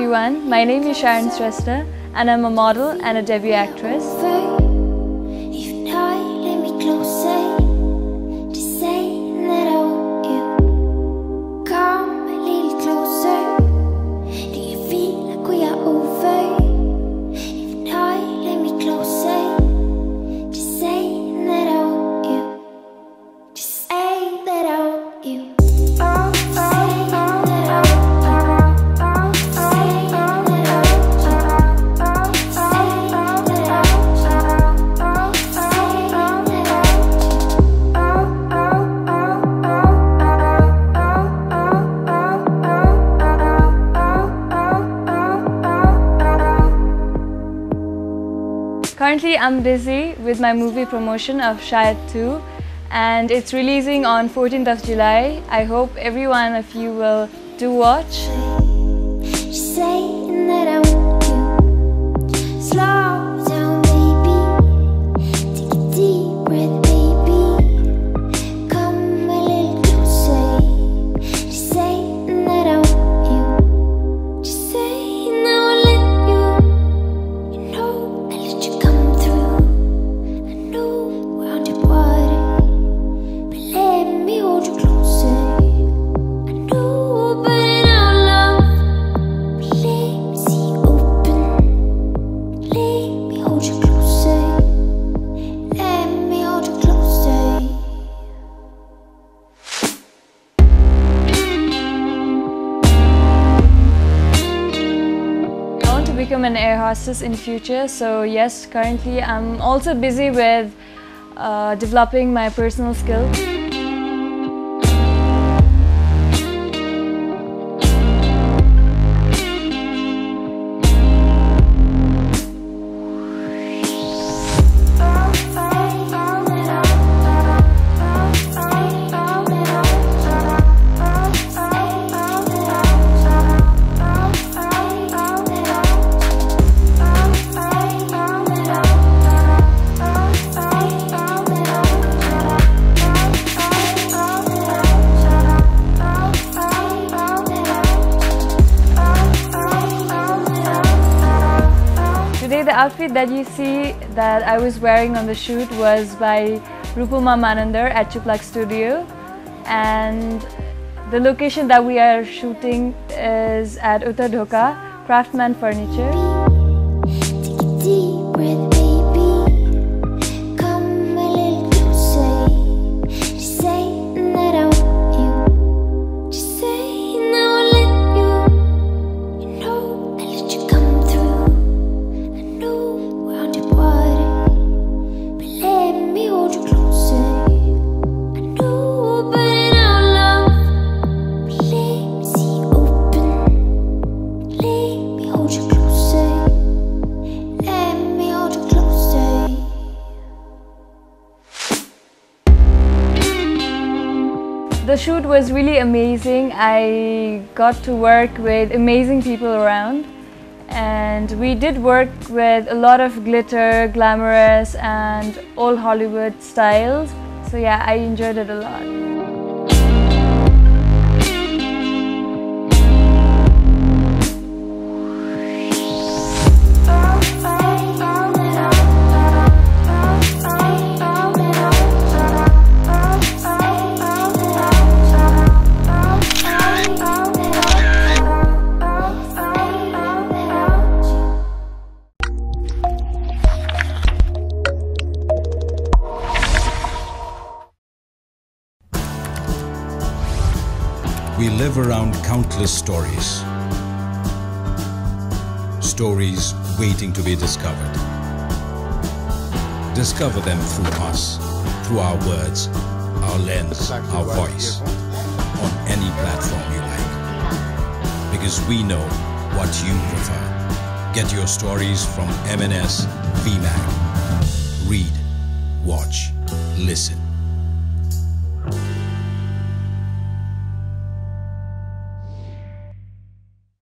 everyone, my name is Sharon Shrestha and I'm a model and a debut actress. Currently, I'm busy with my movie promotion of Shayad 2 and it's releasing on 14th of July. I hope every one of you will do watch. Become an air hostess in future. So yes, currently I'm also busy with uh, developing my personal skills. Outfit that you see that I was wearing on the shoot was by Ropuma Manandhar at Chuplag Studio and the location that we are shooting is at Uttar Dhoka Craftman Furniture. The shoot was really amazing. I got to work with amazing people around and we did work with a lot of glitter, glamorous and all Hollywood styles. So yeah, I enjoyed it a lot. We live around countless stories. Stories waiting to be discovered. Discover them through us, through our words, our lens, our voice, on any platform you like. Because we know what you prefer. Get your stories from MNS VMAG. Read, watch, listen.